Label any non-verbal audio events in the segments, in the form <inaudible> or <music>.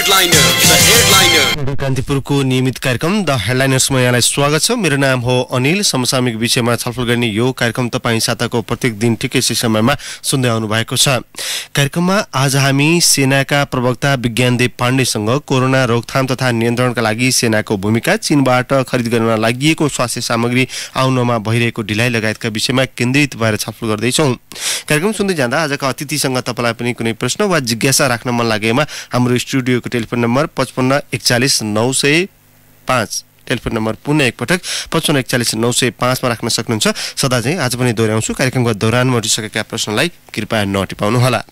headliner. कान्तिपुरको नियमित कार्यक्रम the हेडलाइनर्समा यहाँलाई स्वागत छ। मेरो नाम हो अनिल। समसामयिक विषयमा छलफल गर्ने यो कार्यक्रम तपाईँ साताको प्रत्येक दिन ठिकै समयमा सुन्दै आउनु भएको छ। कार्यक्रममा आज हामी सेनाका प्रवक्ता विज्ञानदेव पाण्डेसँग कोरोना रोकथाम तथा नियन्त्रणका लागि सेनाको भूमिका चीनबाट खरिद गर्न लागि स्वास्थ्य सामग्री आउनमा भइरहेको ढिलाइ लगायतका विषयमा केन्द्रित भएर छलफल गर्दैछौँ। कार्यक्रम सुन्दै जाँदा आजका अतिथिसँग तपाईँलाई पनि कुनै प्रश्न वा जिज्ञासा राख्न मन लागेमा हाम्रो स्टुडियोको टेलिफोन नम्बर पचपन्न एकचालिस नौ सय पाँच। टेलिफोन नम्बर पुनः एकपटक पचपन्न एकचालिस नौ सय पाँचमा राख्न सक्नुहुन्छ। सदा चाहिँ आज पनि दोहोऱ्याउँछु। कार्यक्रमको दौरानमा उठिसकेका प्रश्नलाई कृपया नटिपाउनुहोला।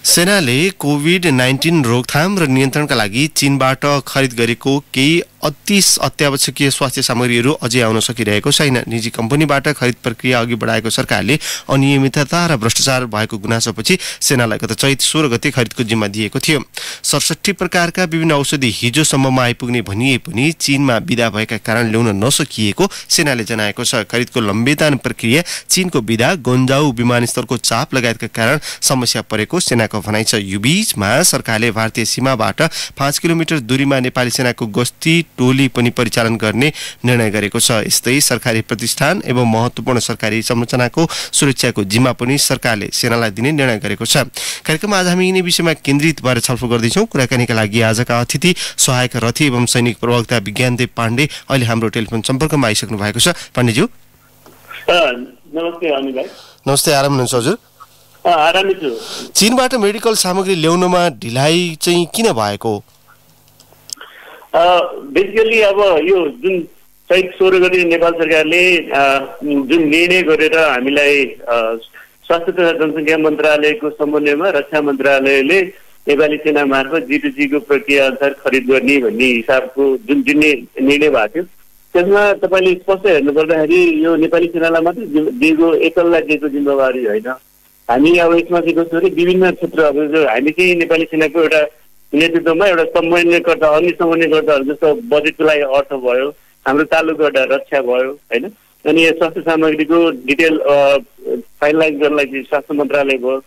सेनाले कोभिड नाइन्टिन रोकथाम र नियन्त्रणका लागि चीनबाट खरिद गरेको केही अति अत्यावश्यकीय स्वास्थ्य सामग्रीहरू अझै आउन सकिरहेको छैन। निजी कम्पनीबाट खरिद प्रक्रिया अघि बढाएको सरकारले अनियमितता र भ्रष्टाचार भएको गुनासोपछि सेनालाई गत चैत सोह्र गते खरिदको जिम्मा दिएको थियो। सडसठी प्रकारका विभिन्न औषधि हिजोसम्ममा आइपुग्ने भनिए पनि चीनमा विदा भएका कारण ल्याउन नसकिएको सेनाले जनाएको छ। खरिदको लम्बेदान प्रक्रिया चीनको विदा गन्जाउ विमानस्थलको चाप लगायतका कारण समस्या परेको सेनाको भनाइ छ। यो बीचमा सरकारले भारतीय सीमाबाट पाँच किलोमिटर दूरीमा नेपाली सेनाको गस्ती टोली पनि परिचालन गर्ने निर्णय गरेको छ। यस्तै सरकारी प्रतिष्ठान एवं महत्वपूर्ण सरकारी संरचनाको सुरक्षाको जिम्मा पनि सरकारले सेनालाई दिने निर्णय गरेको छ। कार्यक्रममा आज हामी यिनै विषयमा केन्द्रित भएर छलफल गर्दैछौँ। कुराकानीका लागि आजका अतिथि सहायक रथी एवं सैनिक प्रवक्ता विज्ञानदेव पाण्डे अहिले हाम्रो टेलिफोन सम्पर्कमा आइसक्नु भएको छ। पाण्डेज्यू। नमस्ते आराम हुनुहुन्छ हजुर? आरामै छु। चीनबाट मेडिकल सामग्री ल्याउनमा ढिलाइ चाहिँ किन भएको? बेसिकली अब यो जुन चैत सोह्र गते नेपाल सरकारले जुन निर्णय गरेर हामीलाई स्वास्थ्य तथा जनसङ्ख्या मन्त्रालयको समन्वयमा रक्षा मन्त्रालयले नेपाली सेना मार्फत जिटुजीको प्रक्रिया अनुसार खरिद गर्ने भन्ने हिसाबको जुन जुन निर्णय भएको थियो। त्यसमा तपाईँले स्पष्ट हेर्नु पर्दाखेरि यो नेपाली सेनालाई मात्रै दिएको एकललाई दिएको जिम्मेवारी होइन। हामी अब यसमा चाहिँ कस्तो भने विभिन्न क्षेत्रहरू हामी चाहिँ नेपाली सेनाको एउटा नेतृत्वमा एउटा समन्वयकर्ता अन्य समन्वयकर्ताहरू जस्तो बजेटको लागि अर्थ भयो हाम्रो तालुको एउटा रक्षा भयो होइन? अनि स्वास्थ्य सामग्रीको डिटेल फाइनलाइज गर्नलाई चाहिँ स्वास्थ्य मन्त्रालय भयो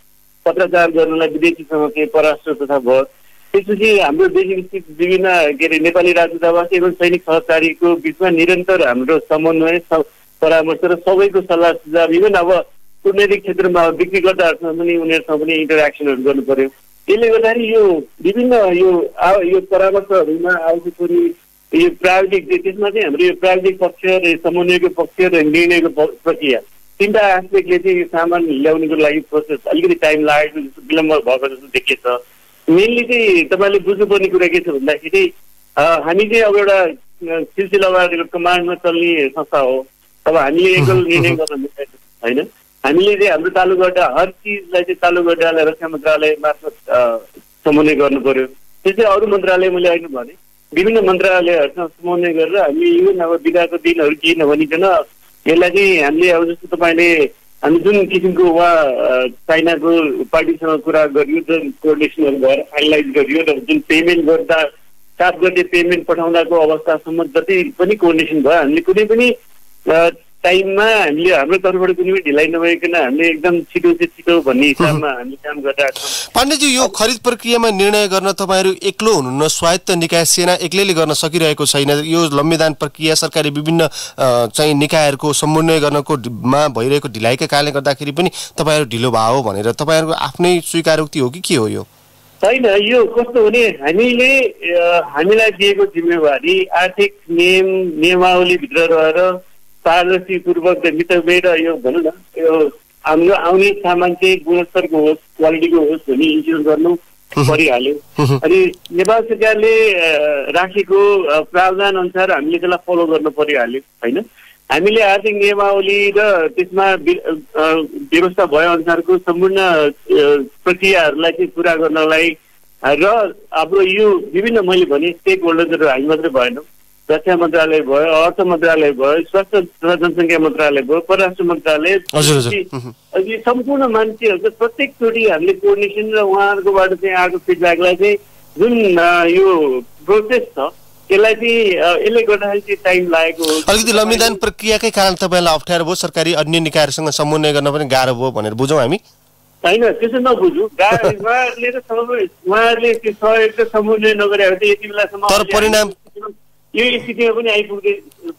पत्रचार गर्नलाई विदेशीसँग केही परराष्ट्र तथा भयो। त्यसपछि हाम्रो देश स्थित विभिन्न के अरे नेपाली राजदूतावास एवं सैनिक सहकारीको बिचमा निरन्तर हाम्रो समन्वय परामर्श र सबैको सल्लाह सुझाव इभन अब कुटनैतिक क्षेत्रमा बिक्रीकर्ताहरूसँग पनि उनीहरूसँग पनि इन्टरेक्सनहरू गर्नु पर्यो। त्यसले गर्दाखेरि यो विभिन्न यो यो परामर्शहरूमा आउँछ छोरी यो प्राविधिक त्यसमा चाहिँ हाम्रो यो प्राविधिक पक्ष र समन्वयको पक्ष र निर्णयको प्रक्रिया। तिनवटा एस्पेक्टले चाहिँ यो सामान ल्याउनुको लागि प्रोसेस अलिकति टाइम लागेको जस्तो विलम्ब भएको जस्तो देखिएछ। मेनली चाहिँ तपाईँले बुझ्नुपर्ने कुरा के छ भन्दाखेरि हामी चाहिँ अब एउटा सिलसिलावार कमान्डमा चल्ने संस्था हो। अब हामीले एकल <laughs> निर्णय गर्न मिल्दैन होइन? हामीले चाहिँ हाम्रो तालुगड्डा हर चिजलाई चाहिँ तालुगड्डालाई रक्षा मन्त्रालय मार्फत समन्वय गर्नु पर्यो। त्यस्तै अरू मन्त्रालय मैले अहिले भने विभिन्न मन्त्रालयहरूसँग समन्वय गरेर हामी इभन अब बिदाको दिनहरू केही नभनिकन यसलाई चाहिँ हामीले अब जस्तो तपाईँले हामी जुन किसिमको उहाँ चाइनाको पार्टीसँग कुरा गरियो जुन कोर्डिनेसनहरू भएर फाइनलाइज गरियो र जुन पेमेन्ट गर्दा सात गते पेमेन्ट पठाउँदाको अवस्थासम्म जति पनि कोर्डिनेसन भयो हामीले कुनै पनि टाइममा हामीले हाम्रो तर्फबाट कुनै पनि ढिलाइ नभइकन हामीले एकदम छिटो चाहिँ छिटो भन्ने हिसाबमा हामी काम गरिरहेका छौँ। पाण्डेजी यो खरिद प्रक्रियामा निर्णय गर्न तपाईँहरू एक्लो हुनुहुन्न स्वायत्त निकाय सेना एक्लैले गर्न सकिरहेको छैन। यो लम्बिदान प्रक्रिया सरकारी विभिन्न चाहिँ निकायहरूको समन्वय गर्नको मा भइरहेको ढिलाइका कारणले गर्दाखेरि पनि तपाईँहरू ढिलो भयो भनेर तपाईँहरूको आफ्नै स्वीकारोक्ति हो कि के हो यो? छैन यो कस्तो भने हामीले हामीलाई दिएको जिम्मेवारी आर्थिक नियम नियमावलीभित्र रहेर पारदर्शीपूर्वक मितव्यय र यो भनौँ न। यो हाम्रो आउने सामान चाहिँ गुणस्तरको होस् क्वालिटीको होस् भन्ने इन्स्योर गर्नु परिहाल्यो। अनि नेपाल सरकारले राखेको प्रावधान अनुसार हामीले त्यसलाई फलो गर्नु परिहाल्यो होइन? हामीले आर्थिक नियमावली र त्यसमा व्यवस्था भए अनुसारको सम्पूर्ण प्रक्रियाहरूलाई चाहिँ पुरा गर्नलाई र हाम्रो यो विभिन्न मैले भने स्टेक होल्डर्सहरू हामी मात्रै भएनौँ। रक्षा मन्त्रालय भयो अर्थ मन्त्रालय भयो स्वास्थ्य तथा जनसङ्ख्या मन्त्रालय भयो परराष्ट्र मन्त्रालय सम्पूर्ण मान्छेहरूको प्रत्येकचोटि हामीले कोर्डिनेसन र उहाँहरूकोबाट चाहिँ आएको फिडब्याकलाई चाहिँ जुन यो प्रोसेस छ यसलाई चाहिँ यसले गर्दाखेरि चाहिँ टाइम लागेको अलिकति लम्बिदान प्रक्रियाकै कारण तपाईँलाई अप्ठ्यारो भयो सरकारी अन्य निकायहरूसँग समन्वय गर्न पनि गाह्रो भयो भनेर बुझौँ हामी। होइन त्यसो नबुझु उहाँहरूले त उहाँहरूले त्यो सहयोग त समन्वय नगरे यति बेलासम्म तर परिणाम- यो स्थितिमा पनि आइपुग्दै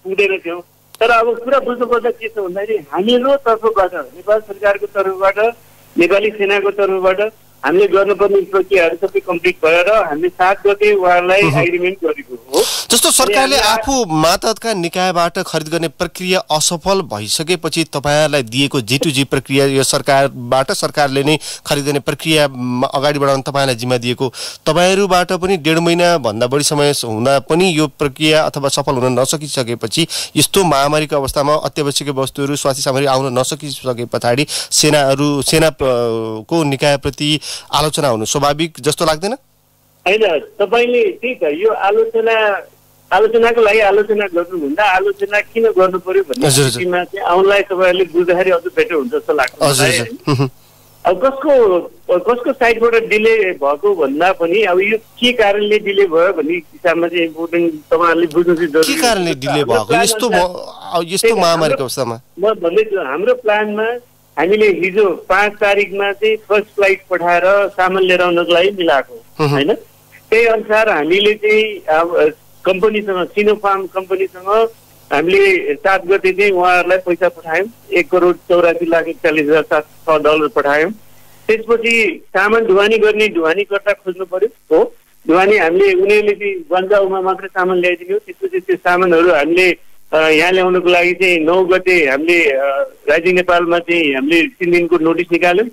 पुग्दैन थियौँ तर अब कुरा बुझ्नुपर्दा के छ भन्दाखेरि हामीहरू तर्फबाट नेपाल सरकारको तर्फबाट नेपाली सेनाको तर्फबाट हामीले गर्नुपर्ने प्रक्रियाहरू सबै कम्प्लिट भएर हामीले सात गते उहाँहरूलाई एग्रिमेन्ट गरेको हो। जस्तो सरकारले आफू मातहतका निकायबाट खरिद गर्ने प्रक्रिया असफल भइसकेपछि तपाईँहरूलाई दिएको जी टु जी प्रक्रिया यो सरकारबाट सरकारले नै खरिद गर्ने प्रक्रिया अगाडि बढाउन तपाईँलाई जिम्मा दिएको। तपाईँहरूबाट पनि डेढ महिनाभन्दा बढी समय हुँदा पनि यो प्रक्रिया अथवा सफल हुन नसकिसकेपछि यस्तो महामारीको अवस्थामा अत्यावश्यक वस्तुहरू स्वास्थ्य सामग्री आउन नसकिसके पछाडि सेनाहरू सेना प- को निकायप्रति आलोचना हुनु स्वाभाविक जस्तो लाग्दैन? होइन तपाईँले त्यही त यो आलोचना आलोचनाको लागि आलोचना गर्नुभन्दा आलोचना किन गर्नु पर्यो भन्ने चाहिँ आउनलाई तपाईँहरूले बुझ्दाखेरि अझ बेटर हुन्छ जस्तो लाग्छ। अब कसको कसको साइडबाट डिले भएको भन्दा पनि अब यो के कारणले डिले भयो भन्ने हिसाबमा चाहिँ इम्पोर्टेन्ट तपाईँहरूले बुझ्नु चाहिँ जरुरी के कारणले। डिले भएको? यस्तो यस्तो महामारीको हाम्रो- अवस्थामा। म भन्दैछु हाम्रो प्लानमा हामीले हिजो पाँच तारिकमा चाहिँ फर्स्ट फ्लाइट पठाएर सामान लिएर आउनको लागि मिलाएको। होइन? त्यही अनुसार हामीले चाहिँ अब कम्पनीसँग सिनोफार्म कम्पनीसँग हामीले सात गते चाहिँ उहाँहरूलाई पैसा पठायौँ। एक करोड चौरासी लाख एकचालिस हजार सात छ डलर पठायौँ। त्यसपछि सामान ढुवानी गर्ने ढुवानीकर्ता खोज्नु पर्यो। हो? ढुवानी हामीले उनीहरूले चाहिँ गन्जाउमा मात्रै सामान ल्याइदिने हो। त्यसपछि त्यो सामानहरू हामीले यहाँ ल्याउनको लागि चाहिँ नौ गते हामीले राज्य नेपालमा चाहिँ हामीले तिन दिनको नोटिस निकाल्यौँ।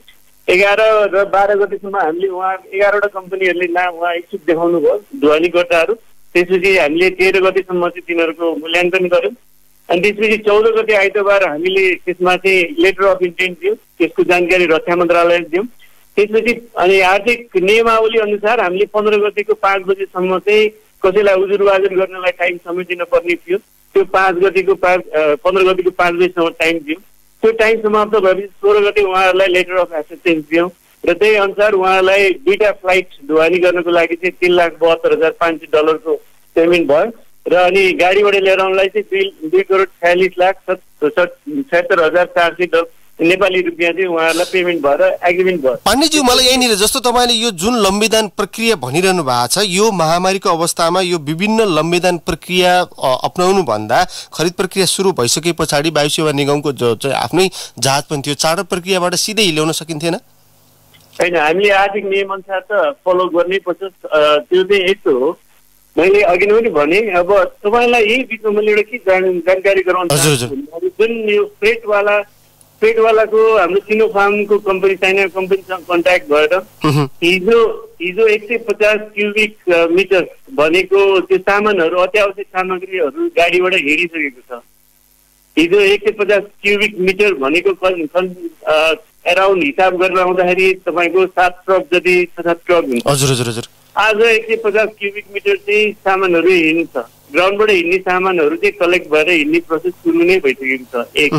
एघार र बाह्र गतेसम्म हामीले उहाँ एघारवटा कम्पनीहरूले ना उहाँ इच्छुक देखाउनु भयो ढुवानीकर्ताहरू त्यसपछि हामीले तेह्र गतेसम्म चाहिँ तिनीहरूको मूल्याङ्कन गऱ्यौँ। अनि त्यसपछि चौध गते आइतबार हामीले त्यसमा चाहिँ लेटर अफ इन्टेन्ट दियौँ त्यसको जानकारी रक्षा मन्त्रालयले दियौँ। त्यसपछि अनि आर्थिक नियमावली अनुसार हामीले पन्ध्र गतेको पाँच बजेसम्म चाहिँ कसैलाई उजुर वाजुर गर्नलाई टाइम समय दिन पर्ने थियो। त्यो पाँच गतिको पाँच पन्ध्र गतिको पाँच बजीसम्म टाइम दियौँ। त्यो टाइम समाप्त भएपछि सोह्र गते उहाँहरूलाई लेटर अफ एसेप्टेन्स दियौँ र त्यही अनुसार उहाँलाई दुईटा फ्लाइट ढुवानी गर्नको लागि चाहिँ तिन लाख बहत्तर हजार पाँच सय डलरको पेमेन्ट भयो र अनि गाडीबाट लिएर आउनलाई चाहिँ दुई दुई करोड छयालिस लाख छयत्तर हजार चार सय नेपाली रुपियाँ चाहिँ उहाँहरूलाई पेमेन्ट भएर एग्रिमेन्ट भयो। पाण्डेज्यू मलाई यहीँनिर जस्तो तपाईँले यो जुन लम्बिदान प्रक्रिया भनिरहनु भएको छ यो महामारीको अवस्थामा यो विभिन्न लम्बिदान प्रक्रिया अप्नाउनु भन्दा खरिद प्रक्रिया सुरु भइसके पछाडि वायु सेवा निगमको जो चाहिँ आफ्नै जहाज पनि थियो चार्टर प्रक्रियाबाट सिधै ल्याउन सकिन्थेन? होइन हामीले आर्थिक नियम अनुसार त फलो गर्नै पर्छ त्यो चाहिँ यस्तो हो। मैले अघि नै पनि भने अब तपाईँलाई यही बिचमा मैले एउटा के जान जानकारी गराउन चाहन्छु जुन यो फ्रेटवाला फ्रेटवालाको हाम्रो सिनोफार्मको कम्पनी चाइना कम्पनीसँग कन्ट्याक्ट भएर। हिजो हिजो एक सय पचास क्युबिक मिटर भनेको त्यो सामानहरू अत्यावश्यक सामग्रीहरू गाडीबाट हिँडिसकेको छ। हिजो एक सय पचास क्युबिक मिटर भनेको एराउन्ड हिसाब गरेर आउँदाखेरि तपाईँको सात ट्रक जति छ सात ट्रक हुन्छ। हजुर हजुर हजुर। आज एक सय पचास क्युबिक मिटर चाहिँ सामानहरू हिँड्छ ग्राउन्डबाट हिँड्ने सामानहरू चाहिँ कलेक्ट भएर हिँड्ने प्रोसेस सुरु नै भइसकेको छ। एक।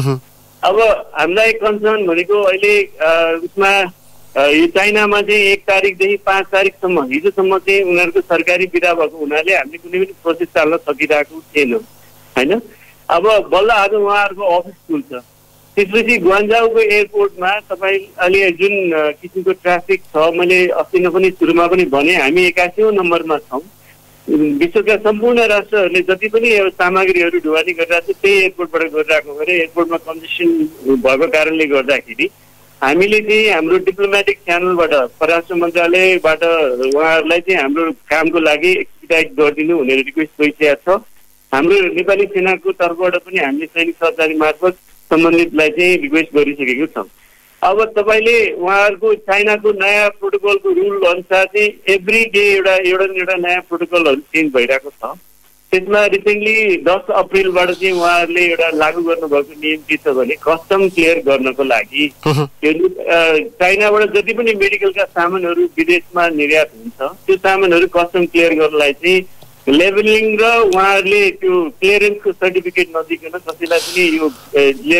अब हामीलाई कन्सर्न भनेको अहिले उसमा यो चाइनामा चाहिँ एक तारिकदेखि पाँच तारिकसम्म हिजोसम्म चाहिँ उनीहरूको सरकारी बिदा भएको हुनाले हामीले कुनै पनि प्रोसेस चाल्न सकिरहेको थिएनौँ होइन? अब बल्ल आज उहाँहरूको अफिस खुल्छ त्यसपछि गुवान्जाउको एयरपोर्टमा तपाईँ अहिले जुन किसिमको ट्राफिक छ मैले अस्ति नै पनि सुरुमा पनि भने हामी एकासीौँ नम्बरमा छौँ। विश्वका सम्पूर्ण राष्ट्रहरूले जति पनि सामग्रीहरू ढुवानी गरिरहेको छ त्यही एयरपोर्टबाट गरिरहेको भएर एयरपोर्टमा कन्जेसन भएको कारणले गर्दाखेरि हामीले चाहिँ हाम्रो डिप्लोमेटिक च्यानलबाट परराष्ट्र मन्त्रालयबाट उहाँहरूलाई चाहिँ हाम्रो कामको लागि एक्सपिटाइट गरिदिनु भनेर रिक्वेस्ट गरिसकेको छ। हाम्रो नेपाली सेनाको तर्फबाट पनि हामीले सैनिक सहकारी मार्फत सम्बन्धितलाई चाहिँ रिक्वेस्ट गरिसकेको छौँ। अब तपाईँले उहाँहरूको चाइनाको नयाँ प्रोटोकलको रुल अनुसार चाहिँ एभ्री डे एउटा एउटा न एउटा नयाँ प्रोटोकलहरू चेन्ज भइरहेको छ। त्यसमा रिसेन्टली दस अप्रिलबाट चाहिँ उहाँहरूले एउटा लागू गर्नुभएको नियम के छ भने कस्टम क्लियर गर्नको लागि। चाइनाबाट जति पनि मेडिकलका सामानहरू विदेशमा निर्यात हुन्छ त्यो सामानहरू कस्टम क्लियर गर्नलाई चाहिँ लेभलिङ र उहाँहरूले त्यो क्लियरेन्सको सर्टिफिकेट नदिकन कसैलाई पनि यो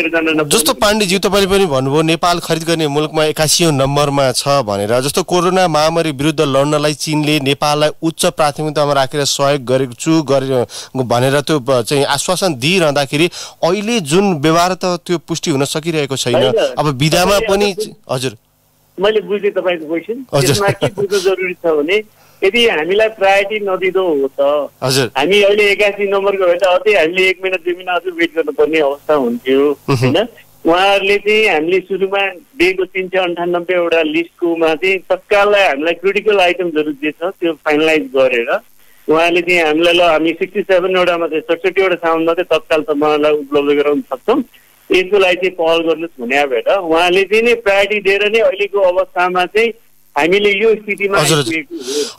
जान नपाउने- जस्तो पाण्डेज्यू तपाईँले पनि भन्नुभयो नेपाल खरिद गर्ने मुलुकमा एकासी नम्बरमा छ भनेर। जस्तो कोरोना महामारी विरुद्ध लड्नलाई चीनले नेपाललाई उच्च प्राथमिकतामा राखेर सहयोग गरेको छु गरे भनेर त्यो चाहिँ आश्वासन दिइरहँदाखेरि अहिले जुन व्यवहार त त्यो पुष्टि हुन सकिरहेको छैन। अब विधामा पनि हजुर। मैले बुझेँ तपाईँको क्वेसन। जरुरी छ भने यदि हामीलाई प्रायोरिटी नदिँदो हो त हजुर। हामी अहिले एकासी नम्बरको भए त अझै हामीले एक महिना दुई महिना अझै वेट गर्नुपर्ने अवस्था हुन्थ्यो होइन? उहाँहरूले चाहिँ हामीले सुरुमा दिएको तिन सय अन्ठानब्बेवटा लिस्टकोमा चाहिँ तत्काललाई हामीलाई क्रिटिकल आइटमहरू जे छ त्यो फाइनलाइज गरेर उहाँले चाहिँ हामीलाई ल हामी सिक्सटी सेभेनवटा मात्रै सडसठीवटा सामान मात्रै तत्काल तपाईँलाई उपलब्ध गराउन सक्छौँ। यसको लागि चाहिँ पहल गर्नुहोस् भने भएर उहाँले चाहिँ नै प्रायोरिटी दिएर नै अहिलेको अवस्थामा चाहिँ हामीले यो स्थितिमा हजुर।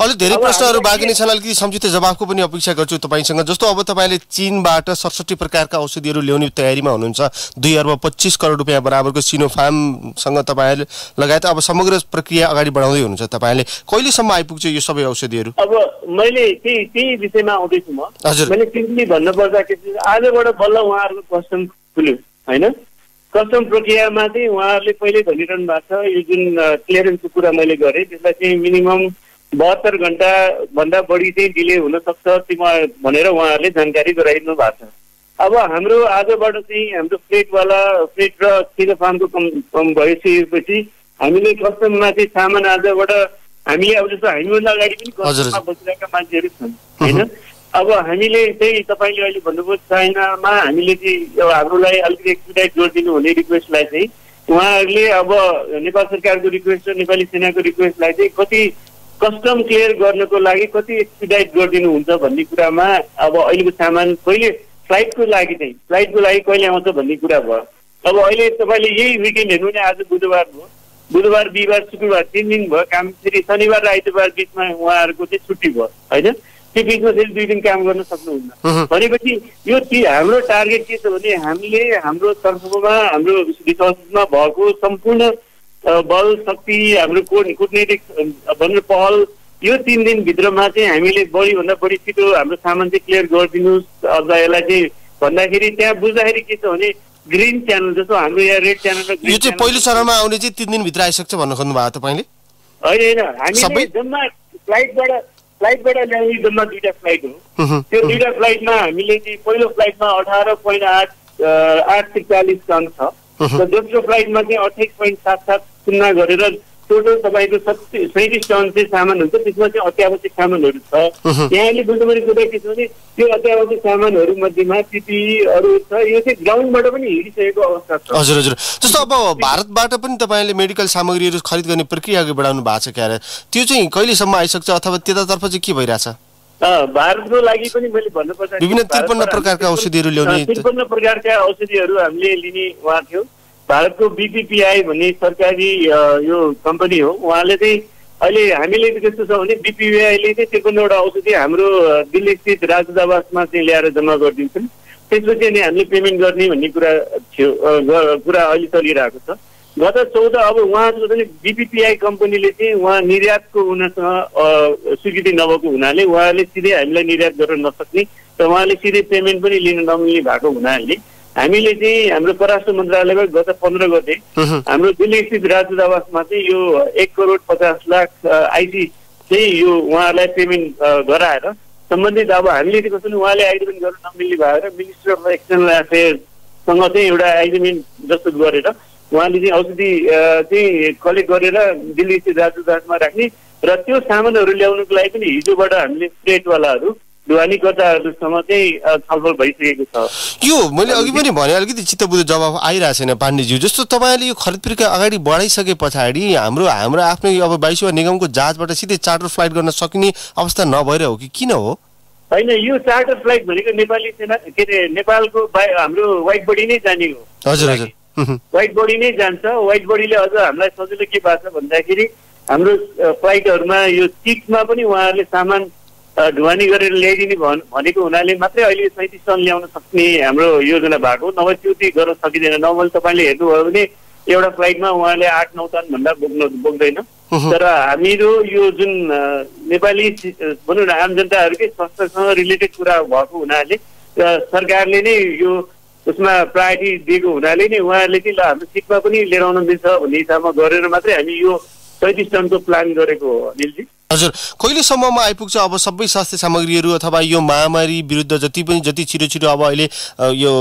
अलिक धेरै प्रश्नहरू बाँकी नै छन्। अलिकति संक्षिप्त जवाफको पनि अपेक्षा गर्छु तपाईँसँग। जस्तो अब तपाईँले चीनबाट सडसठी प्रकारका औषधिहरू ल्याउने तयारीमा हुनुहुन्छ। दुई अर्ब पच्चिस करोड रुपियाँ बराबरको सिनोफार्मसँग तपाईँले लगायत अब समग्र प्रक्रिया अगाडि बढाउँदै हुनुहुन्छ तपाईँले। कहिलेसम्म आइपुग्छ यो सबै औषधिहरू? अब मैले त्यही त्यही विषयमा आउँदैछु म। हजुर। मैले सिम्पली भन्नुपर्दाखेरि आजबाट बल्ल उहाँहरूको कस्टम खुल्यो होइन? कस्टम प्रक्रियामा चाहिँ उहाँहरूले पहिल्यै भनिरहनु भएको छ यो जुन क्लियरेन्सको कुरा मैले गरेँ त्यसलाई चाहिँ मिनिमम बहत्तर घन्टा भन्दा बढी चाहिँ डिले हुनसक्छ भनेर उहाँहरूले जानकारी गराइदिनु भएको छ। अब हाम्रो आजबाट चाहिँ हाम्रो फ्लेटवाला फ्लेट र सिरो फार्मको कम कम भइसकेपछि हामीले कस्टममा चाहिँ सामान आजबाट हामीले अब जस्तो हामीभन्दा अगाडि पनि कस्टममा बसिरहेका मान्छेहरू छन् होइन? अब हामीले चाहिँ तपाईँले अहिले भन्नुभयो चाइनामा हामीले चाहिँ अब हाम्रोलाई अलिकति एक्सपिडाइट गरिदिनु हुने रिक्वेस्टलाई चाहिँ उहाँहरूले अब नेपाल सरकारको रिक्वेस्ट र नेपाली सेनाको रिक्वेस्टलाई चाहिँ कति कस्टम क्लियर गर्नको लागि कति एक्सपिडाइट गरिदिनुहुन्छ भन्ने कुरामा अब अहिलेको सामान कहिले फ्लाइटको लागि चाहिँ फ्लाइटको लागि कहिले आउँछ भन्ने कुरा भयो। अब अहिले तपाईँले यही विकेन्ड हेर्नु भने आज बुधबार भयो। बुधबार बिहिबार शुक्रबार तिन दिन भयो। काम फेरि शनिबार र आइतबार बिचमा उहाँहरूको चाहिँ छुट्टी भयो। होइन? बिचमा फेरि दुई दिन काम गर्न सक्नुहुन्न। भनेपछि यो हाम्रो टार्गेट के छ भने हामीले हाम्रो तर्फमा हाम्रो रिसोर्सेसमा भएको सम्पूर्ण बल शक्ति हाम्रो कुट कुटनीतिक अ, भनौँ पहल यो तिन दिनभित्रमा चाहिँ हामीले बढीभन्दा बढी छिटो हाम्रो सामान चाहिँ क्लियर गरिदिनुहोस्। अझ यसलाई चाहिँ भन्दाखेरि त्यहाँ बुझ्दाखेरि के छ भने ग्रिन च्यानल जस्तो हाम्रो यहाँ रेड च्यानल र यो चाहिँ पहिलो चरणमा आउने चाहिँ तिन दिनभित्र आइसक्छ भन्न खोज्नु भएको तपाईँले? होइन होइन? हामीले जम्मा फ्लाइटबाट फ्लाइटबाट ल्याउने जम्मा दुईटा फ्लाइट हो त्यो दुईटा फ्लाइटमा हामीले चाहिँ पहिलो फ्लाइटमा अठार पोइन्ट आठ आठ त्रिचालिस टन छ र दोस्रो फ्लाइटमा चाहिँ अठाइस पोइन्ट सात सात शून्य गरेर टोटल तपाईँको सत्ति सैँतिस टन चाहिँ सामान हुन्छ। त्यसमा चाहिँ अत्यावश्यक सामानहरू छ। यहाँले बुझ्नुपर्ने कुरा के छ भने त्यो अत्यावश्यक सामानहरू मध्येमा पिपीहरू छ। यो चाहिँ ग्राउन्डबाट पनि हिँडिसकेको अवस्था छ। हजुर हजुर। जस्तो अब भारतबाट पनि तपाईँले मेडिकल सामग्रीहरू खरिद गर्ने प्रक्रिया अघि बढाउनु भएको छ क्यारे। त्यो चाहिँ कहिलेसम्म आइसक्छ अथवा त्यतातर्फ चाहिँ के भइरहेछ? भारतको लागि पनि मैले भन्नुपर्दा विभिन्न 53 प्रकारका औषधिहरू ल्याउने- त्रिपन्न प्रकारका औषधिहरू हामीले लिने उहाँ थियो। भारतको बिपिपिआई भन्ने सरकारी यो कम्पनी हो उहाँले चाहिँ अहिले हामीले चाहिँ कस्तो छ भने बिपिपिआईले चाहिँ त्रिपन्नवटा औषधि हाम्रो अ, दिल्ली स्थित राजदूतावासमा चाहिँ ल्याएर जम्मा गरिदिन्छन्। त्यसपछि अनि हामीले पेमेन्ट गर्ने भन्ने कुरा थियो कुरा अहिले चलिरहेको छ। गत चौध अब उहाँको पनि बिपिपिआई कम्पनीले चाहिँ उहाँ निर्यातको अ, स्वीकृति नभएको हुनाले उहाँले सिधै हामीलाई निर्यात गर्न नसक्ने र उहाँले सिधै पेमेन्ट पनि लिन नमिल्ने भएको हुनाले हामीले चाहिँ हाम्रो परराष्ट्र मन्त्रालयमा गत पन्ध्र गते हाम्रो दिल्ली स्थित राजदूतावासमा चाहिँ यो एक करोड पचास लाख आइसी चाहिँ यो उहाँहरूलाई पेमेन्ट गराएर सम्बन्धित अब हामीले चाहिँ कसरी उहाँले एग्रिमेन्ट गर्न नमिल्ने भएर मिनिस्टर अफ एक्सटर्नल अफेयर्ससँग चाहिँ एउटा एग्रिमेन्ट जस्तो गरेर उहाँले चाहिँ औषधि चाहिँ कलेक्ट गरेर दिल्ली स्थित राजदूतावासमा राख्ने र त्यो सामानहरू ल्याउनुको लागि पनि हिजोबाट हामीले फ्रेटवालाहरू ढुवानीकर्ताहरूसँग चाहिँ अ, छलफल भइसकेको छ। यो मैले अघि पनि भने अलिकति चित्तबुझ जवाब आइरहेको छैन पाण्डेज्यू जस्तो तपाईँले यो खरिद प्रक्रिया अगाडि बढाइसके पछाडि हाम्रो हाम्रो आफ्नै अब बाइसवा निगमको जहाजबाट सिधै चार्टर फ्लाइट गर्न सकिने अवस्था नभएर हो कि किन हो? होइन यो चार्टर फ्लाइट भनेको नेपाली सेना के अरे नेपालको हाम्रो वाइट बडी नै जाने हो। हजुर हजुर। वाइट बडी नै जान्छ। वाइट बडीले अझ हामीलाई सजिलो के भएको छ भन्दाखेरि हाम्रो फ्लाइटहरूमा यो सिटमा पनि उहाँहरूले सामान ढुवानी गरेर ल्याइदिने भन् भनेको हुनाले मात्रै अहिले सैँतिस टन ल्याउन सक्ने हाम्रो योजना भएको। नभए त्यो चाहिँ गर्न सकिँदैन। नभए तपाईँले हेर्नुभयो भने एउटा फ्लाइटमा उहाँले आठ नौ टन भन्दा बोक्न बोक्दैन। तर हामीहरू यो जुन नेपाली भनौँ न आम जनताहरूकै स्वास्थ्यसँग रिलेटेड कुरा भएको हुनाले र सरकारले नै यो उसमा प्रायोरिटी दिएको हुनाले नै उहाँहरूले चाहिँ ल हाम्रो सिटमा पनि लिएर आउन मिल्छ भन्ने हिसाबमा गरेर मात्रै हामी यो सैँतिस टनको प्लान गरेको हो अनिलजी। हजुर कहिलेसम्ममा आइपुग्छ अब सबै स्वास्थ्य सामग्रीहरू अथवा यो महामारी विरुद्ध जति पनि जति छिटो छिटो अब अहिले यो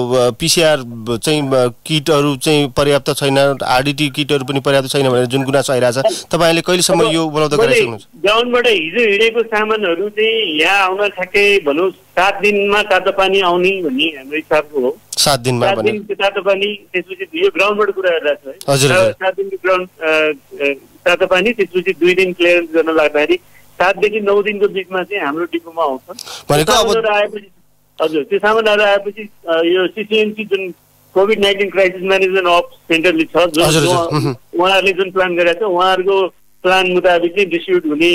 पिसिआर चाहिँ किटहरू चाहिँ पर्याप्त छैन आरडिटी किटहरू पनि पर्याप्त छैन भनेर जुन गुनासो आइरहेछ। तपाईँले कहिलेसम्म यो उपलब्ध गराइसक्नुहुन्छ ग्राउन्डबाट हिजो हिँडेको सामानहरू चाहिँ यहाँ आउन ठ्याक्कै भनौँ सात दिनमा तातो पानी आउने भन्ने हाम्रो हिसाबको हो। सात दिनमा सात दिनको तातो पानी त्यसपछि यो ग्राउन्डबाट कुरा गरिरहेको छ। सात दिनको ग्राउन्ड तातो पानी त्यसपछि दुई दिन क्लियरेन्स गर्न लाग्दाखेरि सातदेखि नौ दिनको बिचमा चाहिँ हाम्रो डिपोमा आउँछ आएपछि हजुर त्यो सामानहरू आएपछि यो सिसिएमसी जुन COVID nineteen crisis management of सेन्टरले छ जो हजुर, जो हजुर। उहुँ। उहाँहरूले जुन प्लान गरेको छ उहाँहरूको प्लान मुताबिक चाहिँ डिस्ट्रिब्युट हुने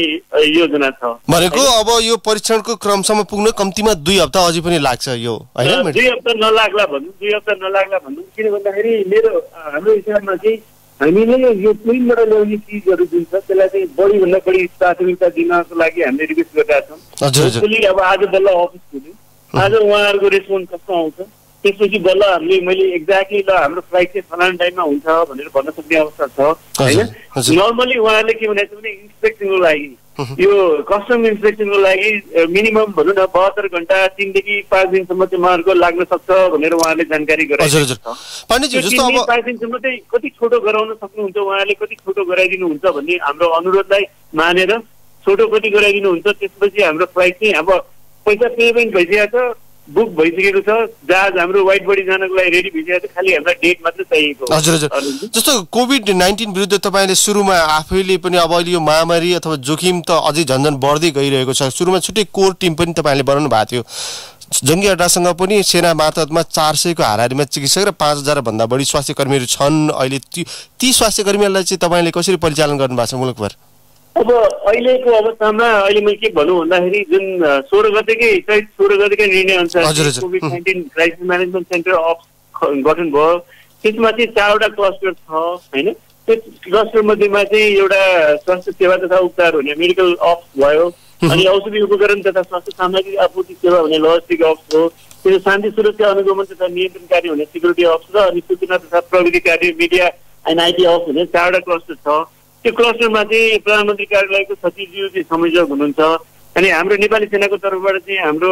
योजना छ भनेको अब यो परीक्षणको क्रमसम्म पुग्न कम्तीमा दुई हप्ता अझै पनि लाग्छ यो? दुई हप्ता नलाग्ला भनौँ दुई हप्ता नलाग्ला भनौँ किन भन्दाखेरि मेरो हाम्रो हिसाबमा चाहिँ हामीले यो प्लेनबाट ल्याउने चिजहरू जुन छ त्यसलाई चाहिँ बढीभन्दा बढी प्राथमिकता दिनको लागि हामीले रिक्वेस्ट गरिरहेका छौँ। अब आज बल्ल अफिस खुल्यो। आज उहाँहरूको रेस्पोन्स कस्तो आउँछ? त्यसपछि बल्ल हामीले मैले एक्ज्याक्टली ल हाम्रो फ्लाइट चाहिँ फलाना टाइममा हुन्छ भनेर भन्न सक्ने अवस्था छ होइन। नर्मली उहाँहरूले के भनेको छ भने इन्सपेक्सनको लागि <laughs> यो कस्टम इन्सपेक्सनको लागि मिनिमम भनौँ न बहत्तर घन्टा तिनदेखि पाँच दिनसम्म चाहिँ उहाँहरूको लाग्न सक्छ भनेर उहाँले जानकारी अब पाँच दिनसम्म चाहिँ कति छोटो गराउन सक्नुहुन्छ उहाँले कति छोटो गराइदिनुहुन्छ भन्ने हाम्रो अनुरोधलाई मानेर छोटो कति गराइदिनुहुन्छ त्यसपछि हाम्रो फ्लाइट चाहिँ अब पैसा पेमेन्ट भइसकेको छ। बुक भइसकेको छ। जहाज हाम्रो वाइट बडी जानको लागि रेडी भइसकेको छ। खालि हामीलाई डेट मात्रै चाहिएको। हजुर हजुर। जस्तो कोभिड नाइन्टिन विरुद्ध तपाईँले सुरुमा आफैले पनि अब अहिले यो महामारी अथवा जोखिम त अझै झन्झन बढ्दै गइरहेको छ। सुरुमा छुट्टै कोर टिम पनि तपाईँले बनाउनु भएको थियो। जङ्गी अड्डासँग पनि सेना मार्फतमा चार सयको हाराहारीमा चिकित्सक र पाँच हजारभन्दा बढी स्वास्थ्य कर्मीहरू छन्। अहिले ती ती स्वास्थ्य कर्मीहरूलाई चाहिँ तपाईँले कसरी परिचालन गर्नुभएको छ मुलुकभर? अब अहिलेको अवस्थामा अहिले मैले के भनौँ भन्दाखेरि जुन सोह्र गतेकै चैत सोह्र गतेकै निर्णय अनुसार। COVID nineteen crisis management center of गठन भयो। त्यसमा चाहिँ चारवटा क्लस्टर छ होइन? त्यो क्लस्टर मध्येमा चाहिँ एउटा स्वास्थ्य सेवा तथा उपचार हुने मेडिकल अफ भयो। अनि औषधि उपकरण तथा स्वास्थ्य सामग्री आपूर्ति सेवा हुने लजिस्टिक अफ हो। त्यो शान्ति सुरक्षा अनुगमन तथा नियन्त्रणकारी हुने सिक्युरिटी अफ छ अनि सूचना तथा प्रविधि कार्य मिडिया एन्ड आइटी अफ हुने चारवटा क्लस्टर छ। त्यो क्लस्टरमा चाहिँ प्रधानमन्त्री कार्यालयको सचिवज्यू चाहिँ संयोजक हुनुहुन्छ। अनि हाम्रो नेपाली सेनाको तर्फबाट चाहिँ हाम्रो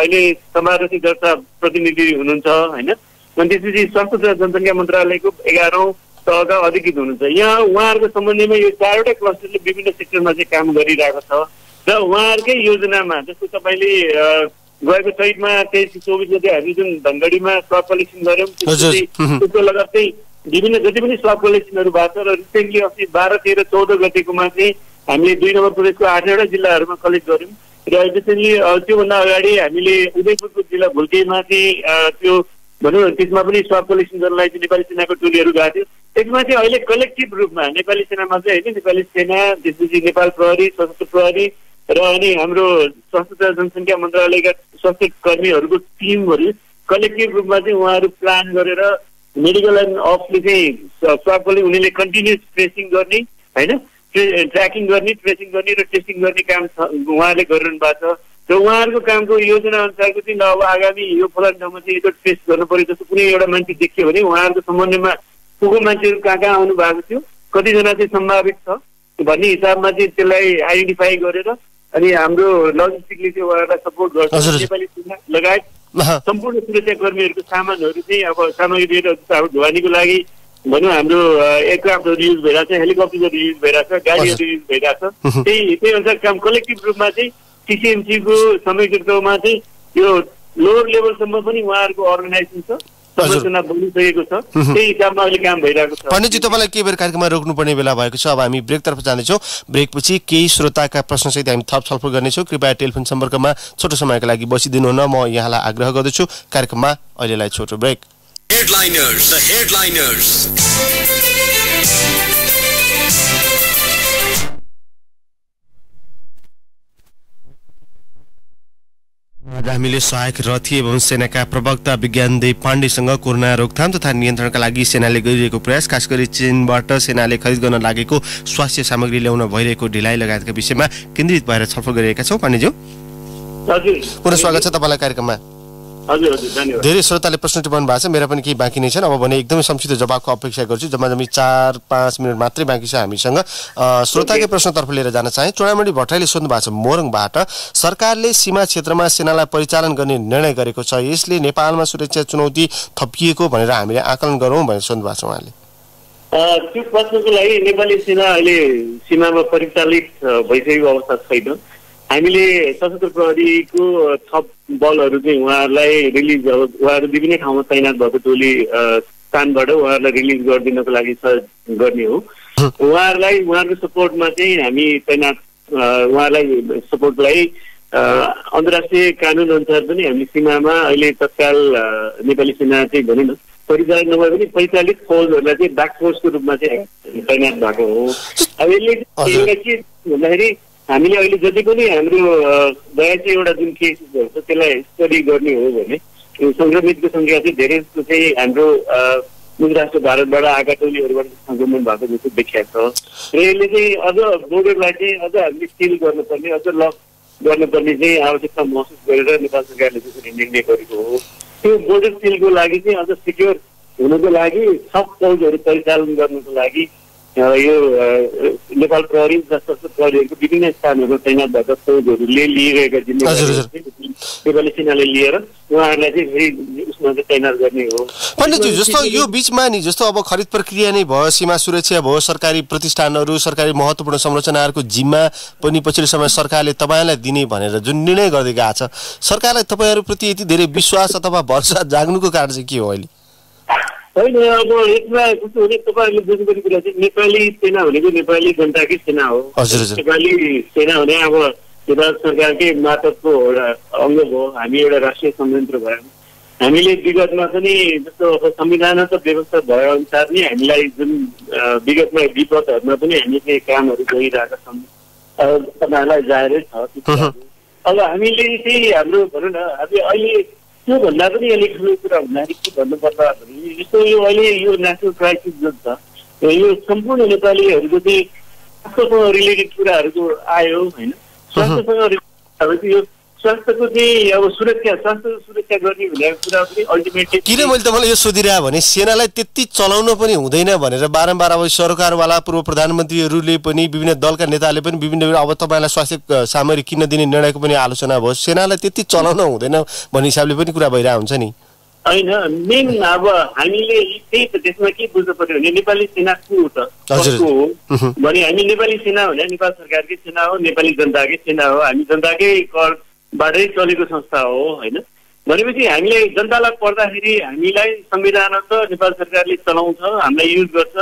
अहिले समारोही दर्ता प्रतिनिधि हुनुहुन्छ होइन? अनि त्यसपछि स्वास्थ्य तथा जनसङ्ख्या मन्त्रालयको एघारौँ तहका अधिकृत हुनुहुन्छ। यहाँ उहाँहरूको सम्बन्धीमा यो चारवटा क्लस्टरले विभिन्न सेक्टरमा चाहिँ काम गरिरहेको छ। र उहाँहरूकै योजनामा जस्तो तपाईँले गएको चैतमा तेइस चौबिस गते हामी जुन धनगढीमा स्वाब कलेक्सन गऱ्यौँ। त्यसपछि त्यसको लगत्तै विभिन्न जति पनि स्वाब कलेक्सनहरू भएको छ र रिसेन्टली अस्ति बाह्र तेह्र चौध गतेकोमा चाहिँ हामीले दुई नम्बर प्रदेशको आठवटा जिल्लाहरूमा कलेक्ट गऱ्यौँ। र रिसेन्टली त्योभन्दा अगाडि हामीले उदयपुरको जिल्ला भुल्केमा चाहिँ त्यो भनौँ न त्यसमा पनि स्वाब कलेक्सन गर्नलाई चाहिँ नेपाली सेनाको टोलीहरू गएको थियो। त्यसमा चाहिँ अहिले कलेक्टिभ रूपमा नेपाली सेनामा चाहिँ होइन नेपाली सेना त्यसपछि नेपाल प्रहरी सशस्त्र प्रहरी र अनि हाम्रो स्वास्थ्य जनसङ्ख्या मन्त्रालयका स्वास्थ्य कर्मीहरूको टिमहरू कलेक्टिभ रूपमा चाहिँ उहाँहरू प्लान गरेर मेडिकल एन्ड अफले चाहिँ स्वाबले उनीहरूले कन्टिन्युस ट्रेसिङ गर्ने होइन? ट्रे- ट्र्याकिङ गर्ने ट्रेसिङ गर्ने र टेस्टिङ गर्ने काम उहाँहरूले गरिरहनु भएको छ। र उहाँहरूको कामको योजना अनुसारको चाहिँ अब आगामी यो फलान ठाउँमा चाहिँ यो टेस्ट गर्नु पर्यो जस्तो कुनै एउटा मान्छे देखियो भने उहाँहरूको सम्बन्धमा को को मान्छेहरू कहाँ कहाँ आउनु भएको थियो कतिजना चाहिँ सम्भावित छ भन्ने हिसाबमा चाहिँ त्यसलाई आइडेन्टिफाई गरेर अनि हाम्रो लजिस्टिकले चाहिँ उहाँहरूलाई सपोर्ट गर्छ। नेपाली लगायत सम्पूर्ण सुरक्षा कर्मीहरूको सामानहरू चाहिँ अब सामग्रीहरू अब ढुवानीको लागि भनौँ हाम्रो एयरक्राफ्टहरू युज भइरहेको छ हेलिकप्टरहरू युज भइरहेको छ गाडीहरू युज भइरहेको छ त्यही त्यही अनुसार काम कलेक्टिभ रूपमा चाहिँ सिसिएमसीको संयुक्तमा चाहिँ यो लोवर लेभलसम्म पनि उहाँहरूको अर्गनाइजेसन छ। संरचना बनिसकेको छ। त्यही हिसाबमा अहिले काम भइरहेको छ। पण्डितजी तपाईँलाई केही बेर कार्यक्रममा रोक्नुपर्ने बेला भएको छ? अब हामी ब्रेकतर्फ जानेछौँ। ब्रेकपछि केही श्रोताका प्रश्नसहित हामी थप छलफल गर्नेछौँ। कृपया टेलिफोन सम्पर्कमा छोटो समयको लागि बसिदिनु हुन। म यहाँलाई आग्रह गर्दछु। कार्यक्रममा अहिलेलाई छोटो ब्रेक। Headliners, the headliners. आज हामीले सहायक रथी एवं सेनाका प्रवक्ता विज्ञानदेव पाण्डेसँग कोरोना रोकथाम तथा नियन्त्रणका लागि सेनाले गरिरहेको प्रयास खास गरी चीनबाट सेनाले खरिद गर्न लागेको स्वास्थ्य सामग्री ल्याउन भइरहेको ढिलाइ लगायतका विषयमा केन्द्रित भएर छलफल गरिरहेका छौँ पाण्डेज्यू। पुनः स्वागत छ तपाईँलाई कार्यक्रममा। धेरै श्रोताले प्रश्न टिपाउनु भएको छ। मेरा पनि केही बाँकी नै छन्। अब भने एकदमै संक्षिप्त जवाबको अपेक्षा गर्छु। जम्मा जम्मी चार पाँच मिनट मात्रै बाँकी छ हामीसँग। श्रोताकै प्रश्नतर्फ लिएर जान चाहे। चुडामणी भट्टराईले सोध्नु भएको छ मोरङबाट सरकारले सीमा क्षेत्रमा सेनालाई परिचालन गर्ने निर्णय गरेको छ। यसले नेपालमा सुरक्षा चुनौती थपिएको भनेर हामीले आकलन गरौँ भनेर सोध्नु भएको छ उहाँले। त्यो प्रश्नको लागि नेपाली सेना अहिले सीमामा परिचालित भइसकेको अवस्था छैन। हामीले सशस्त्र प्रहरीको थप बलहरू चाहिँ उहाँहरूलाई रिलिज अब उहाँहरू विभिन्न ठाउँमा तैनात भएको टोली स्थानबाट उहाँहरूलाई रिलिज गरिदिनको लागि गर्ने हो। उहाँहरूलाई उहाँहरूको सपोर्टमा चाहिँ हामी तैनात उहाँहरूलाई अ, अन्तर्राष्ट्रिय कानुन अनुसार पनि हामी सीमामा अहिले तत्काल नेपाली सेना चाहिँ भनौँ न परिचालित नभए पनि परिचालित फौजहरूलाई चाहिँ ब्याक फोर्सको रूपमा चाहिँ तैनात भएको हो। अब यसले के भन्दाखेरि हामीले अहिले जति पनि हाम्रो बयासी एउटा जुन केसेसहरू छ त्यसलाई स्टडी गर्ने हो भने सङ्क्रमितको सङ्ख्या चाहिँ धेरै जस्तो चाहिँ हाम्रो मुख राष्ट्र भारतबाट आएका टोलीहरूबाट सङ्क्रमण भएको जस्तो देखिएको छ। र यसले चाहिँ अझ बोर्डरलाई चाहिँ अझ हामीले सिल गर्नुपर्ने अझ लक गर्नुपर्ने चाहिँ आवश्यकता महसुस गरेर नेपाल सरकारले त्यसरी निर्णय गरेको हो। त्यो बोर्डर सिलको लागि चाहिँ अझ सिक्योर हुनको लागि सब फौजहरू परिचालन गर्नको लागि यो नेपाल प्रहरी सशस्त्र प्रहरीहरूको विभिन्न स्थानहरू तैनात भएका फौजहरूले लिइरहेका। जिम्मेवारी नेपाली सेनाले लिएर उहाँहरूलाई चाहिँ फेरि उसमा चाहिँ तैनात गर्ने हो पण्डितजी जस्तो यो बिचमा नि जस्तो अब खरिद प्रक्रिया नै भयो सीमा सुरक्षा भयो सरकारी प्रतिष्ठानहरू सरकारी महत्त्वपूर्ण संरचनाहरूको जिम्मा पनि पछिल्लो समय सरकारले तपाईँलाई दिने भनेर जुन निर्णय गर्दै गएको छ सरकारलाई तपाईँहरूप्रति यति धेरै विश्वास अथवा भरोसा जाग्नुको कारण चाहिँ के हो अहिले होइन अब यसमा कस्तो भने तपाईँहरूले बुझ्नुपर्ने कुरा चाहिँ नेपाली सेना भनेको नेपाली जनताकै सेना हो। नेपाली सेना भने अब नेपाल सरकारकै मातहतको एउटा अङ्ग भयो हामी एउटा राष्ट्रिय संयन्त्र भयौँ। हामीले विगतमा पनि जस्तो अब संविधान त व्यवस्था भए अनुसार नै हामीलाई जुन विगतमा विपदहरूमा पनि हामी चाहिँ कामहरू गरिरहेका छौँ। तपाईँहरूलाई जाहेरै छ। अब हामीले चाहिँ हाम्रो भनौँ न अब अहिले त्योभन्दा पनि अलिक ठुलो कुरा भन्दाखेरि के भन्नुपर्दा भने जस्तो यो अहिले यो नेसनल क्राइसिस जुन छ यो सम्पूर्ण नेपालीहरूको चाहिँ स्वास्थ्यसँग रिलेटेड कुराहरूको आयो होइन स्वास्थ्यसँग रिलेटेड यो स्वास्थ्यको चाहिँ अब सुरक्षा स्वास्थ्य सुरक्षा गर्ने भन्ने कुरा पनि अल्टिमेटली किन मैले तपाईँलाई यो सोधिरहे भने सेनालाई त्यति चलाउन पनि हुँदैन भनेर बारम्बार अब सरकारवाला पूर्व प्रधानमन्त्रीहरूले पनि विभिन्न दलका नेताले पनि विभिन्न अब तपाईँलाई स्वास्थ्य सामग्री किन्न दिने निर्णयको पनि आलोचना भयो। सेनालाई त्यति चलाउन हुँदैन भन्ने हिसाबले पनि कुरा भइरहेको हुन्छ नि। होइन मेन अब हामीले त्यही त त्यसमा के बुझ्नु पर्यो भने नेपाली सेना को हो त। कसको हो। भने हामी नेपाली सेना भने नेपाल सरकारकै सेना हो नेपाली जनताकै सेना हो। हामी जनताकै करबाटै चलेको संस्था हो होइन? भनेपछि हामीले जनतालाई पर्दाखेरि हामीलाई संविधान त नेपाल सरकारले चलाउँछ हामीलाई युज गर्छ।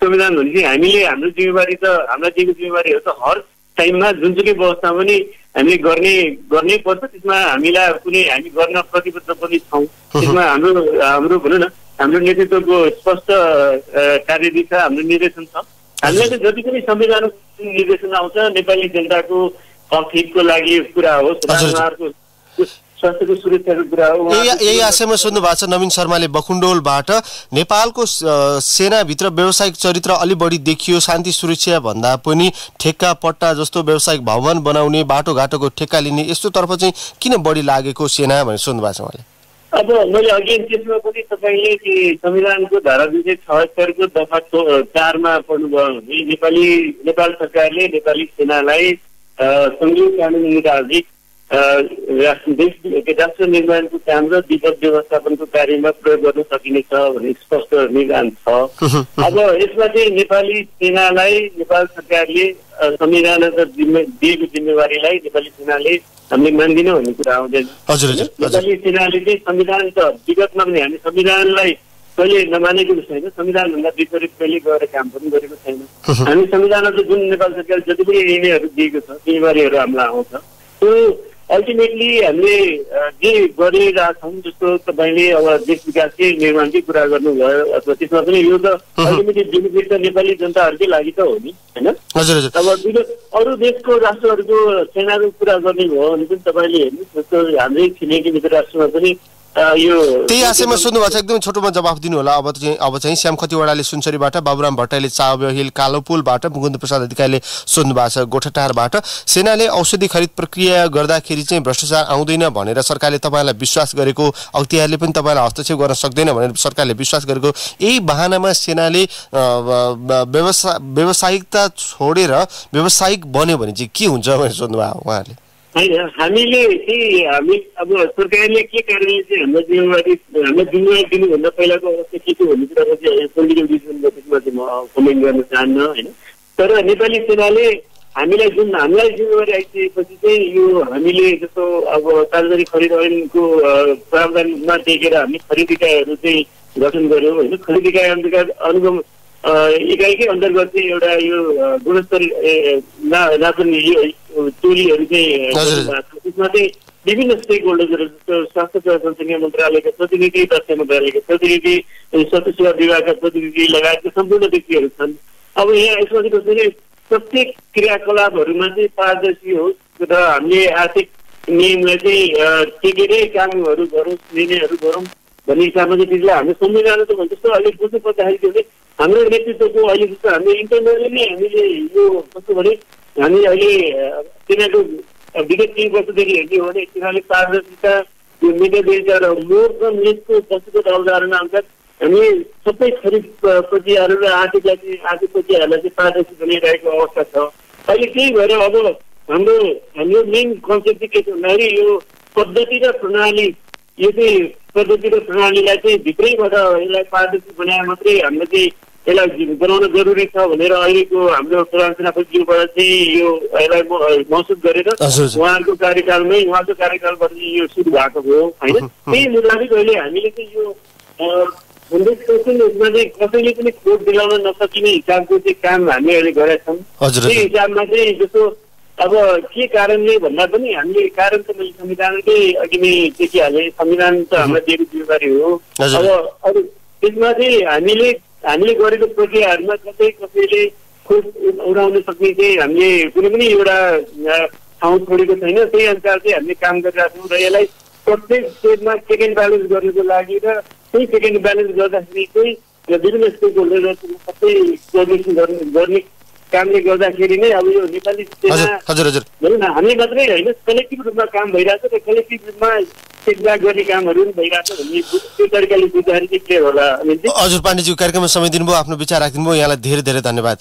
संविधान भनेपछि हामीले हाम्रो जिम्मेवारी त हामीलाई दिएको जिम्मेवारी हो त हर टाइममा जुनसुकै व्यवस्था पनि हामीले गर्ने गर्नै पर्छ त्यसमा हामीलाई कुनै हामी गर्न प्रतिबद्ध पनि छौँ। त्यसमा हाम्रो हाम्रो भनौँ न हाम्रो नेतृत्वको स्पष्ट कार्यदिशा हाम्रो निर्देशन छ। हामीलाई जति पनि संविधान निर्देशन आउँछ नेपाली जनताको हितको लागि कुरा हो स्वास्थ्यको सुरक्षाको कुरा हो यही आशयमा सोध्नु भएको छ नवीन शर्माले बकुण्डोलबाट नेपालको सेनाभित्र व्यावसायिक चरित्र अलि बढी देखियो शान्ति सुरक्षा भन्दा पनि ठेक्का पट्टा जस्तो व्यावसायिक भवन बनाउने बाटोघाटोको ठेक्का लिने यस्तोतर्फ चाहिँ किन बढी लागेको सेना भनेर सोध्नु भएको छ उहाँले? अब मैले अघि त्यसमा पनि तपाईँले संविधानको धारा दुई सय छहत्तरको दफा चारमा पढ्नुभयो भने नेपाली नेपाल सरकारले नेपाली सेनालाई सङ्घीय कानुन अ, राष्ट्र निर्माणको काम र विपद व्यवस्थापनको कार्यमा प्रयोग गर्न सकिनेछ भन्ने स्पष्ट निर्धारण छ अब यसमा चाहिँ नेपाली सेनालाई नेपाल सरकारले अ, संविधानगत जिम्मे दिएको जिम्मेवारीलाई नेपाली सेनाले हामीले मान्दिनँ भन्ने कुरा आउँदैन। नेपाली सेनाले चाहिँ संविधान त विगतमा पनि हामी संविधानलाई कहिले नमानेको छैन। संविधानभन्दा विपरीत कहिले गएर काम पनि गरेको छैन। हामी संविधानमा चाहिँ जुन नेपाल सरकार जति पनि निर्णयहरू दिएको छ जिम्मेवारीहरू हामीलाई आउँछ त्यो अल्टिमेटली हामीले जे गरिरहेछौँ जस्तो तपाईँले अब देश विकासकै निर्माणकै कुरा गर्नुभयो अथवा त्यसमा पनि यो त अल्टिमेटली बेनिफिट त नेपाली जनताहरूकै लागि त हो नि होइन? अब विगत अरू देशको राष्ट्रहरूको सेनाको कुरा गर्ने भयो भने पनि तपाईँले हेर्नुहोस् जस्तो हाम्रै छिमेकी मित्र राष्ट्रमा पनि यो त्यही आशयमा सोध्नु भएको छ एकदमै छोटोमा जवाफ दिनु होला अब चाहिँ अब चाहिँ श्याम खतिवडाले सुनसरीबाट बाबुराम भट्टराईले चाबहिल कालोपुलबाट मुकुन्द प्रसाद अधिकारीले सोध्नु भएको छ गोठाटारबाट। सेनाले औषधि खरिद प्रक्रिया गर्दाखेरि चाहिँ भ्रष्टाचार आउँदैन भनेर सरकारले तपाईँलाई विश्वास गरेको अख्तियारले पनि तपाईँलाई हस्तक्षेप गर्न सक्दैन भनेर सरकारले विश्वास गरेको। यही बाहनामा सेनाले अ, ब- व्यवसा व्यवसायिकता छोडेर व्यावसायिक बन्यो भने चाहिँ के हुन्छ भनेर सोध्नु भएको उहाँहरूले? होइन हामीले चाहिँ हामी अब सरकारले के कारणले चाहिँ हाम्रो जिम्मेवारी हाम्रो जिम्मेवारी दिनुभन्दा पहिलाको अवस्था के थियो भन्ने कुरामा चाहिँ पोलिटिकल डिसिजनको त्यसमा चाहिँ म कमेन्ट गर्न चाहन्न होइन। तर नेपाली सेनाले हामीलाई जुन हामीलाई जिम्मेवारी आइसकेपछि चाहिँ यो हामीले जस्तो अब सार्वजनिक खरिद ऐनको प्रावधानमा टेकेर हामी खरिद इकाइहरू चाहिँ गठन गऱ्यौँ होइन। खरिद इकाइ अन्तर्गत अनुगम इकाइकै अन्तर्गत चाहिँ एउटा यो अ, गुणस्तर ए, ना नापन यो टोलीहरू चाहिँ। त्यसमा चाहिँ विभिन्न स्टेक होल्डर्सहरू जस्तो स्वास्थ्य सेवा जनसङ्ख्या मन्त्रालयका प्रतिनिधि स्वास्थ्य मन्त्रालयका प्रतिनिधि स्वास्थ्य सेवा विभागका प्रतिनिधि लगायतका सम्पूर्ण व्यक्तिहरू छन् अब यहाँ यसमा चाहिँ कसरी प्रत्येक क्रियाकलापहरूमा चाहिँ पारदर्शी होस् र हामीले आर्थिक नियमलाई चाहिँ अ, टेकेरै कामहरू गरौँ निर्णयहरू गरौँ भन्ने हिसाबमा चाहिँ त्यसलाई हाम्रो संविधान त भन्छ जस्तो अहिले बुझ्नु पर्दाखेरि चाहिँ हाम्रो नेतृत्वको अहिले जस्तो हामीले इन्टरनली नै हामीले यो कस्तो भने हामी अहिले तिनीहरूको विगत केही वर्षदेखि हेर्ने हो भने तिनीहरूले पारदर्शिता यो मिडिया र मोर र नेटको वस्तुगत अवधारणा अनुसार हामी सबै खरिद प्रक्रियाहरू र आर्थिकलाई चाहिँ आर्थिक प्रक्रियाहरूलाई चाहिँ पारदर्शी बनाइरहेको अवस्था छ। अहिले त्यही भएर अब हाम्रो हाम्रो मेन कन्सेप्ट चाहिँ के छ भन्दाखेरि यो पद्धति र प्रणाली यो चाहिँ पद्धति र प्रणालीलाई चाहिँ भित्रैबाट यसलाई पारदर्शी बनाए मात्रै हामीले चाहिँ यसलाई बनाउन जरुरी छ भनेर अहिलेको हाम्रो प्रधान सेनापतिज्यूबाट चाहिँ यो यसलाई महसुस गरेर। उहाँहरूको कार्यकालमै उहाँको कार्यकालबाट चाहिँ यो सुरु भएको हो होइन त्यही मुताबिक अहिले हामीले चाहिँ यो सोच्नु यसमा चाहिँ कसैले पनि खोट दिलाउन नसकिने हिसाबको चाहिँ काम हामी अहिले गरेका छौँ त्यही। हिसाबमा चाहिँ जस्तो अब के कारणले भन्दा पनि हामीले कारण त मैले संविधानकै अघि नै देखिहालेँ संविधान त हामीलाई दिएको जिम्मेवारी हो। अब अरू त्यसमा चाहिँ हामीले हामीले गरेको प्रक्रियाहरूमा कतै कसैले खोज उडाउन सक्ने चाहिँ हामीले कुनै पनि एउटा ठाउँ छोडेको छैन। त्यही अनुसार चाहिँ हामीले काम गरिरहेका छौँ र यसलाई प्रत्येक स्टेटमा चेक एन्ड ब्यालेन्स गर्नको लागि र त्यही चेक एन्ड ब्यालेन्स गर्दाखेरि चाहिँ विभिन्न स्टेक होल्डरहरू सबै कोर्डिनेसन गर्ने कामले गर्दाखेरि नै अब यो नेपाली हजुर भनौँ न हामी मात्रै होइन कलेक्टिभ रूपमा काम भइरहेको छ र कलेक्टिभ रूपमा चेकब्याक गर्ने कामहरू पनि भइरहेको छ भन्ने त्यो तरिकाले बुझ्दाखेरि चाहिँ क्लियर होला हजुर पाण्डेज्यू कार्यक्रममा समय दिनुभयो आफ्नो विचार राखिदिनु भयो यहाँलाई धेरै धेरै धन्यवाद।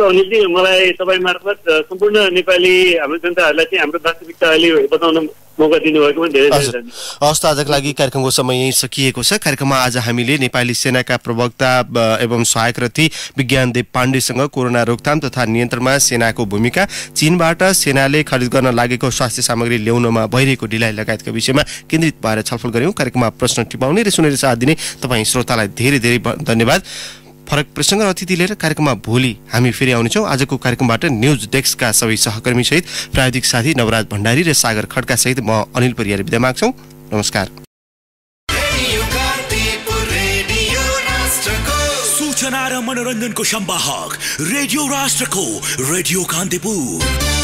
अनिलजी मलाई तपाईँ मार्फत सम्पूर्ण नेपाली हाम्रो जनताहरूलाई चाहिँ हाम्रो वास्तविकता अहिले बताउन मौका दिनुभएकोमा धेरै त आजको लागि कार्यक्रमको समय यहीँ सकिएको छ। कार्यक्रममा आज हामीले नेपाली सेनाका प्रवक्ता एवं सहायक रथी विज्ञान देव पाण्डेसँग कोरोना रोकथाम तथा नियन्त्रणमा सेनाको भूमिका चीनबाट सेनाले खरिद गर्न लागेको स्वास्थ्य सामग्री ल्याउनमा भइरहेको ढिलाइ लगायतका विषयमा केन्द्रित भएर छलफल गऱ्यौँ। कार्यक्रममा प्रश्न टिपाउने र सुनेर साथ दिने तपाईँ श्रोतालाई धेरै धेरै धन्यवाद। फरक प्रसङ्ग र अतिथि लिएर कार्यक्रममा भोलि हामी फेरि आउनेछौँ। आजको कार्यक्रमबाट न्युज डेस्कका सबै सहकर्मी सहित प्राविधिक साथी नवराज भण्डारी र सागर खड्का सहित म अनिल परियार विदा माग्छौँ। नमस्कार। मनोरञ्जनको सम्वाहक रेडियो राष्ट्रको रेडियो कान्तिपुर।